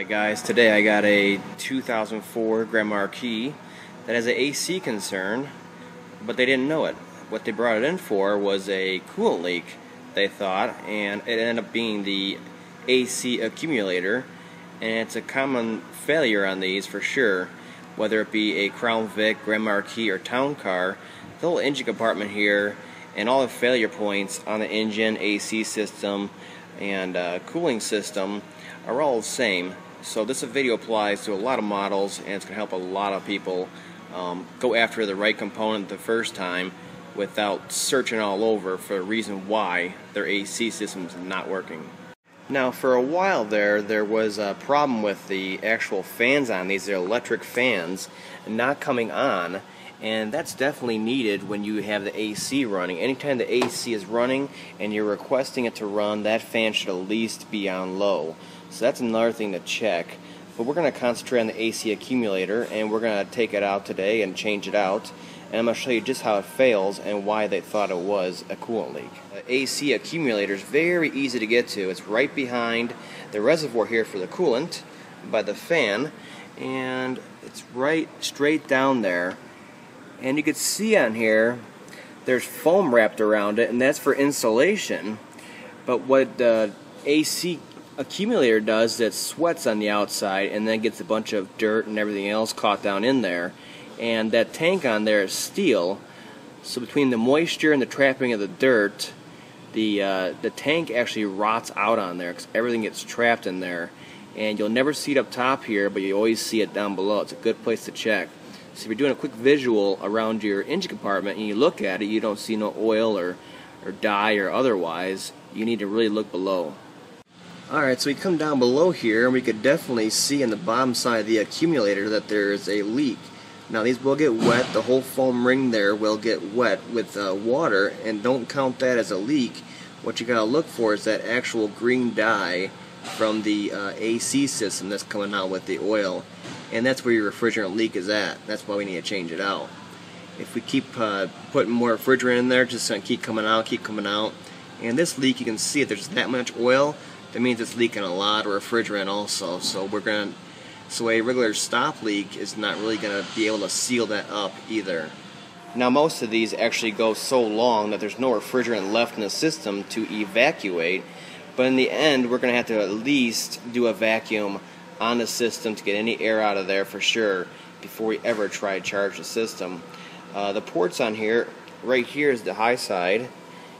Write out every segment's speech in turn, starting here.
Alright guys, today I got a 2004 Grand Marquis that has an AC concern, but they didn't know it. What they brought it in for was a coolant leak, they thought, and it ended up being the AC accumulator, and it's a common failure on these for sure, whether it be a Crown Vic, Grand Marquis, or Town Car. The whole engine compartment here and all the failure points on the engine, AC system, and uh, cooling system are all the same. So this video applies to a lot of models and it's going to help a lot of people um, go after the right component the first time without searching all over for a reason why their AC system is not working. Now for a while there, there was a problem with the actual fans on these, they're electric fans, not coming on and that's definitely needed when you have the AC running. Anytime the AC is running and you're requesting it to run, that fan should at least be on low. So that's another thing to check. But we're going to concentrate on the AC accumulator and we're going to take it out today and change it out. And I'm going to show you just how it fails and why they thought it was a coolant leak. The AC accumulator is very easy to get to. It's right behind the reservoir here for the coolant by the fan and it's right straight down there and you can see on here there's foam wrapped around it and that's for insulation but what the AC accumulator does it sweats on the outside and then gets a bunch of dirt and everything else caught down in there. And that tank on there is steel. So between the moisture and the trapping of the dirt the uh, the tank actually rots out on there because everything gets trapped in there. And you'll never see it up top here but you always see it down below. It's a good place to check. So if you're doing a quick visual around your engine compartment and you look at it, you don't see no oil or, or dye or otherwise, you need to really look below. Alright, so we come down below here and we could definitely see in the bottom side of the accumulator that there is a leak. Now these will get wet, the whole foam ring there will get wet with uh, water and don't count that as a leak. What you gotta look for is that actual green dye from the uh, AC system that's coming out with the oil and that's where your refrigerant leak is at. That's why we need to change it out. If we keep uh, putting more refrigerant in there, just gonna keep coming out, keep coming out. And this leak, you can see if there's that much oil, that means it's leaking a lot of refrigerant also. So we're gonna, so a regular stop leak is not really gonna be able to seal that up either. Now most of these actually go so long that there's no refrigerant left in the system to evacuate, but in the end we're going to have to at least do a vacuum on the system to get any air out of there for sure before we ever try to charge the system. Uh, the ports on here, right here is the high side,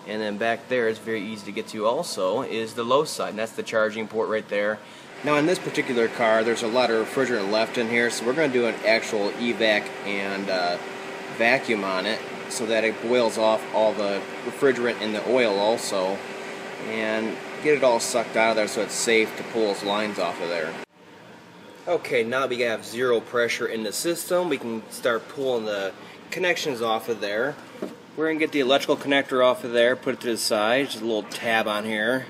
and then back there, it's very easy to get to also, is the low side, and that's the charging port right there. Now in this particular car, there's a lot of refrigerant left in here, so we're going to do an actual evac and uh, vacuum on it so that it boils off all the refrigerant in the oil also, and get it all sucked out of there so it's safe to pull those lines off of there. Okay, now we have zero pressure in the system. We can start pulling the connections off of there. We're going to get the electrical connector off of there, put it to the side. Just a little tab on here.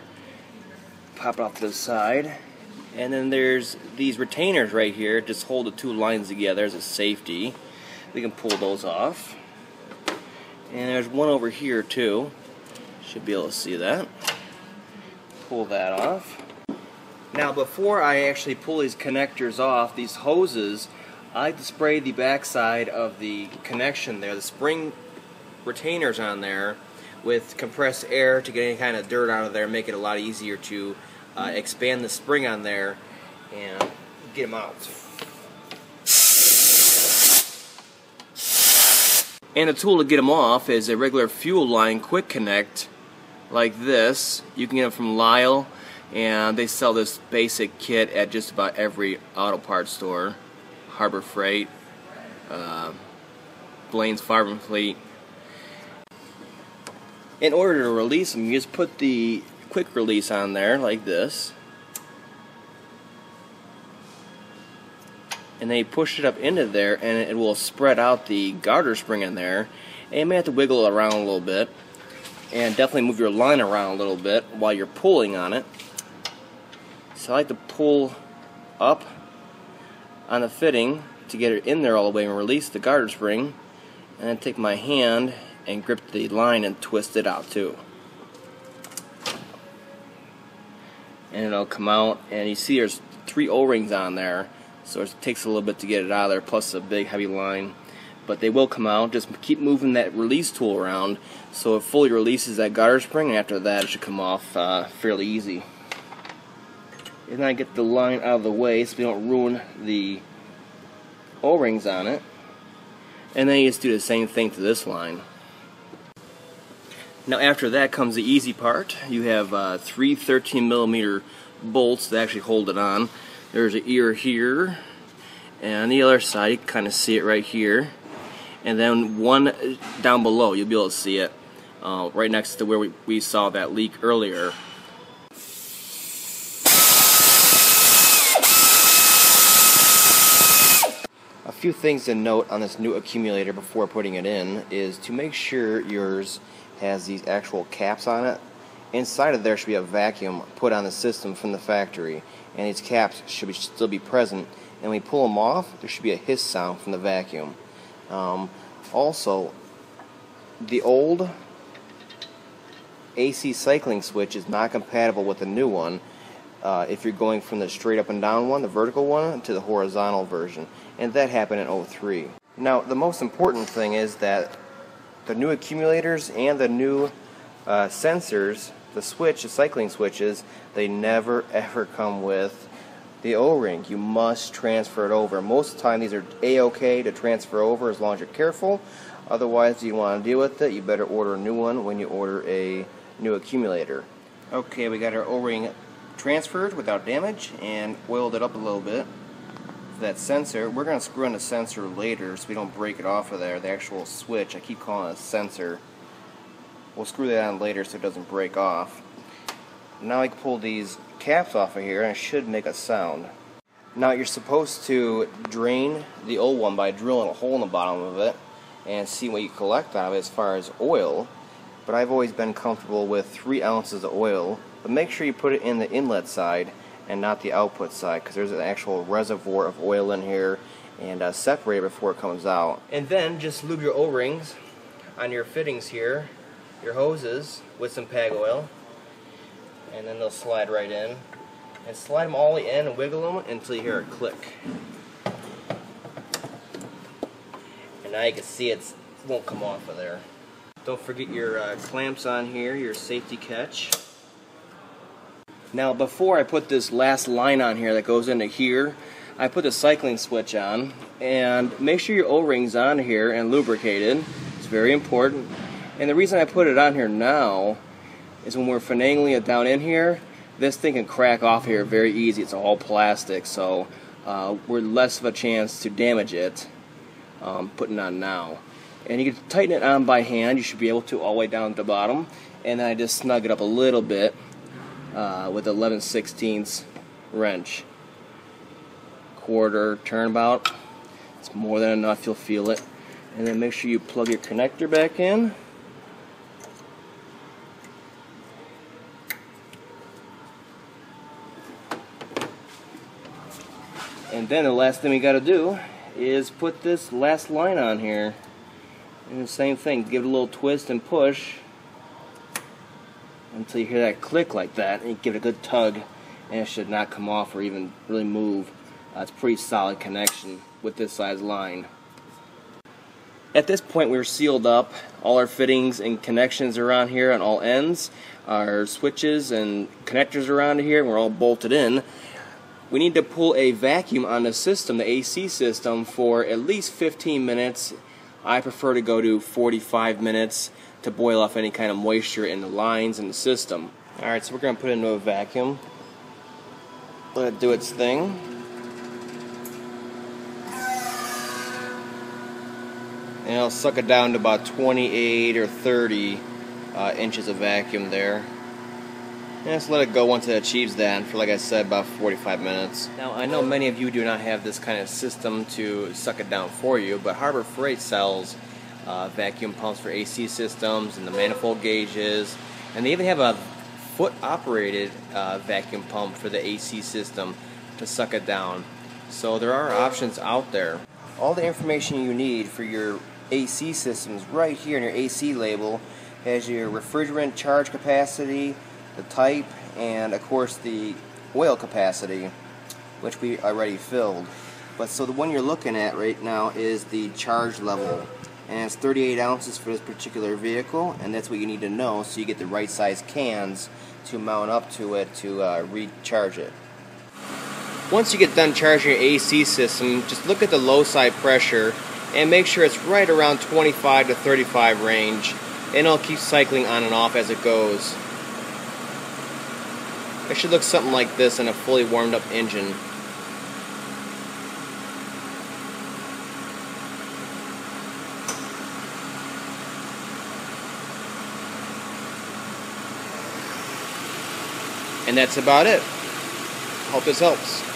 Pop it off to the side. And then there's these retainers right here. Just hold the two lines together as a safety. We can pull those off. And there's one over here too. Should be able to see that. Pull that off. Now before I actually pull these connectors off, these hoses, I like to spray the backside of the connection there, the spring retainers on there, with compressed air to get any kind of dirt out of there, make it a lot easier to uh, expand the spring on there and get them out. And a tool to get them off is a regular fuel line quick connect like this. You can get them from Lisle and they sell this basic kit at just about every auto parts store Harbor Freight uh, Blain's Farm & Fleet in order to release them you just put the quick release on there like this. And then you push it up into there and it will spread out the garter spring in there. And you may have to wiggle it around a little bit and definitely move your line around a little bit while you're pulling on it. So I like to pull up on the fitting to get it in there all the way and release the garter spring. And then take my hand and grip the line and twist it out too. And it'll come out and you see there's three O-rings on there, so it takes a little bit to get it out of there, plus a big heavy line. But they will come out. Just keep moving that release tool around so it fully releases that garter spring, and after that it should come off uh, fairly easy. And then I get the line out of the way so we don't ruin the O-rings on it. And then you just do the same thing to this line. Now after that comes the easy part. You have uh, three 13 millimeter bolts that actually hold it on. There's an ear here, and on the other side you kind of see it right here. And then one down below, you'll be able to see it uh, right next to where we, we saw that leak earlier. A few things to note on this new accumulator before putting it in is to make sure yours has these actual caps on it. Inside of there should be a vacuum put on the system from the factory, and these caps should be, still be present. And when we pull them off, there should be a hiss sound from the vacuum. Um, also, the old AC cycling switch is not compatible with the new one uh, if you're going from the straight up and down one, the vertical one, to the horizontal version. And that happened in 03. Now, the most important thing is that the new accumulators and the new uh, sensors, the switch, the cycling switches, they never ever come with the O-ring. You must transfer it over. Most of the time these are A-OK to transfer over as long as you're careful. Otherwise, you want to deal with it, you better order a new one when you order a new accumulator. Okay, we got our O-ring transferred without damage and oiled it up a little bit. That sensor, we're going to screw in the sensor later so we don't break it off of there, the actual switch. I keep calling it a sensor. We'll screw that on later so it doesn't break off. Now I can pull these caps off of here and it should make a sound. Now you're supposed to drain the old one by drilling a hole in the bottom of it and see what you collect out of it as far as oil. But I've always been comfortable with 3 ounces of oil. But make sure you put it in the inlet side and not the output side because there's an actual reservoir of oil in here and uh, separate it before it comes out. And then just lube your O-rings on your fittings here, your hoses with some PAG oil and then they'll slide right in. And slide them all the in and wiggle them until you hear a click. And now you can see it won't come off of there. Don't forget your uh, clamps on here, your safety catch. Now before I put this last line on here that goes into here, I put the cycling switch on and make sure your O-ring's on here and lubricated. It's very important. And the reason I put it on here now is when we're finagling it down in here, this thing can crack off here very easy. It's all plastic, so uh, we're less of a chance to damage it um, putting on now. And you can tighten it on by hand. You should be able to all the way down to the bottom. And then I just snug it up a little bit uh, with 11 16 wrench. Quarter turnabout. It's more than enough. You'll feel it. And then make sure you plug your connector back in. And then the last thing we got to do is put this last line on here. And the same thing, give it a little twist and push until you hear that click like that, and you give it a good tug, and it should not come off or even really move. Uh, it's pretty solid connection with this size line. At this point, we're sealed up. All our fittings and connections around here on all ends. Our switches and connectors around here, we're all bolted in we need to pull a vacuum on the system, the AC system, for at least 15 minutes. I prefer to go to 45 minutes to boil off any kind of moisture in the lines in the system. Alright, so we're going to put it into a vacuum. Let it do its thing. And it'll suck it down to about 28 or 30 uh, inches of vacuum there. And just let it go once it achieves that for, like I said, about 45 minutes. Now, I know many of you do not have this kind of system to suck it down for you, but Harbor Freight sells uh, vacuum pumps for AC systems and the manifold gauges, and they even have a foot-operated uh, vacuum pump for the AC system to suck it down. So there are options out there. All the information you need for your AC systems right here in your AC label has your refrigerant charge capacity, the type, and of course the oil capacity. which we already filled. But so the one you're looking at right now is the charge level. And it's 38 ounces for this particular vehicle, and that's what you need to know so you get the right size cans to mount up to it to uh, recharge it. Once you get done charging your AC system, just look at the low side pressure and make sure it's right around 25 to 35 range, and it'll keep cycling on and off as it goes. It should look something like this in a fully warmed up engine. And that's about it. Hope this helps.